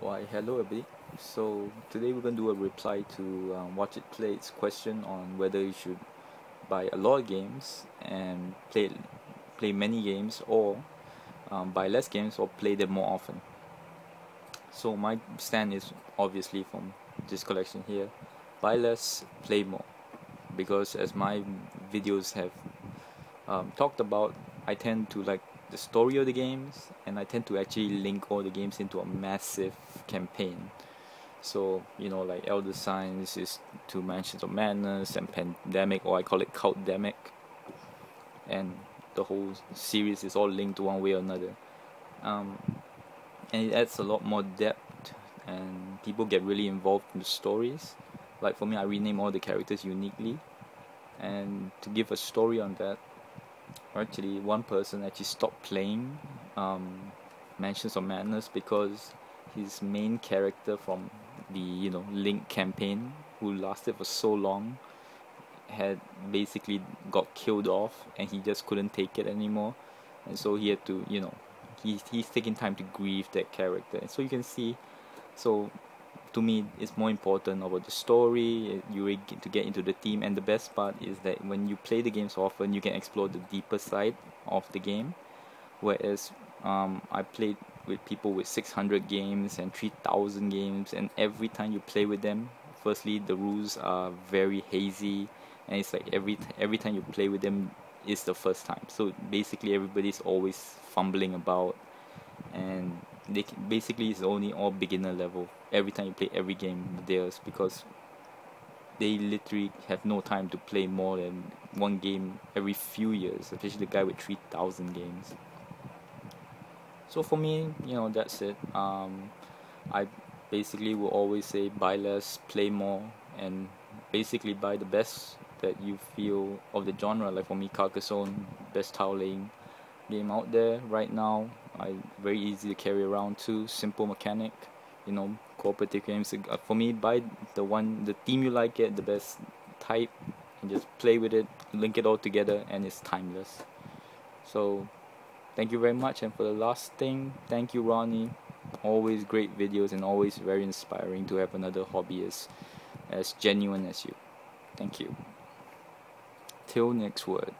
Why, hello everybody. So today we're going to do a reply to um, Watch It Play's question on whether you should buy a lot of games and play play many games or um, buy less games or play them more often. So my stand is obviously from this collection here, buy less, play more, because as my videos have um, talked about, I tend to like the story of the games and I tend to actually link all the games into a massive campaign. So, you know, like Elder Signs is Two Mansions of Madness and Pandemic, or I call it Cultdemic. And the whole series is all linked one way or another. Um, and it adds a lot more depth, and people get really involved in the stories. Like for me, I rename all the characters uniquely, and to give a story on that, actually one person actually stopped playing um, Mansions of Madness because his main character from the you know Link campaign, who lasted for so long, had basically got killed off, and he just couldn't take it anymore, and so he had to you know he's he's taking time to grieve that character, and so you can see, so to me it's more important about the story you to get into the team and the best part is that when you play the game so often you can explore the deeper side of the game. Whereas um, I played with people with 600 games and 3000 games and every time you play with them firstly the rules are very hazy and it's like every every time you play with them is the first time. So basically everybody's always fumbling about and they can, basically it's only all beginner level every time you play every game theirs because they literally have no time to play more than one game every few years especially the guy with 3000 games. So for me you know that's it. Um, I basically will always say buy less play more and basically buy the best that you feel of the genre. Like for me Carcassonne best tile laying game out there right now I very easy to carry around too. Simple mechanic, you know, cooperative games. Uh, for me, buy the one, the theme you like, it the best type, and just play with it, link it all together, and it's timeless. So, thank you very much. And for the last thing, thank you, Rodney. Always great videos and always very inspiring to have another hobbyist as genuine as you. Thank you. Till next word.